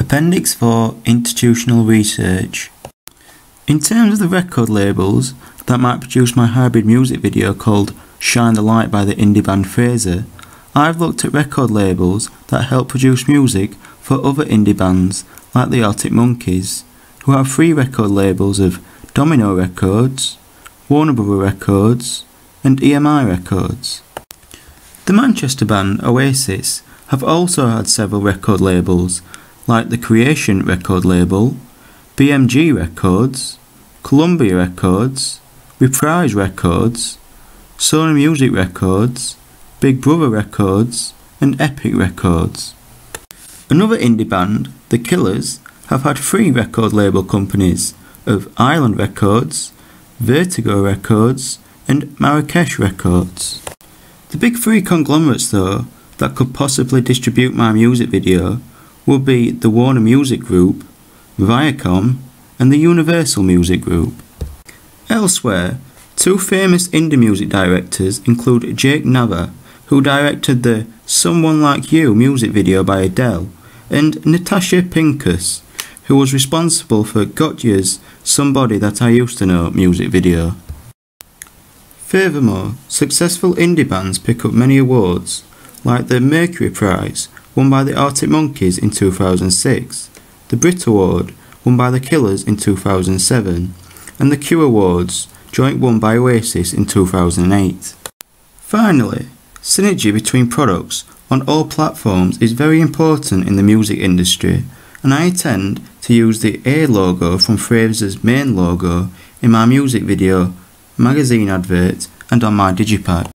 Appendix 4 Institutional Research In terms of the record labels that might produce my hybrid music video called Shine the Light by the indie band Fraser, I've looked at record labels that help produce music for other indie bands like the Arctic Monkeys, who have three record labels of Domino Records, Warner Brother Records, and EMI Records. The Manchester band Oasis have also had several record labels like the Creation record label, BMG Records, Columbia Records, Reprise Records, Sony Music Records, Big Brother Records, and Epic Records. Another indie band, The Killers, have had three record label companies of Island Records, Vertigo Records, and Marrakesh Records. The big three conglomerates, though, that could possibly distribute my music video would be the Warner Music Group, Viacom, and the Universal Music Group. Elsewhere, two famous indie music directors include Jake Nava, who directed the Someone Like You music video by Adele, and Natasha Pincus, who was responsible for Gotye's Somebody That I Used to Know music video. Furthermore, successful indie bands pick up many awards, like the Mercury Prize, won by the Arctic Monkeys in 2006, the Brit Award, won by the Killers in 2007, and the Q Awards, joint won by Oasis in 2008. Finally, synergy between products on all platforms is very important in the music industry, and I intend to use the A logo from Fraser's main logo in my music video, magazine advert, and on my digipack.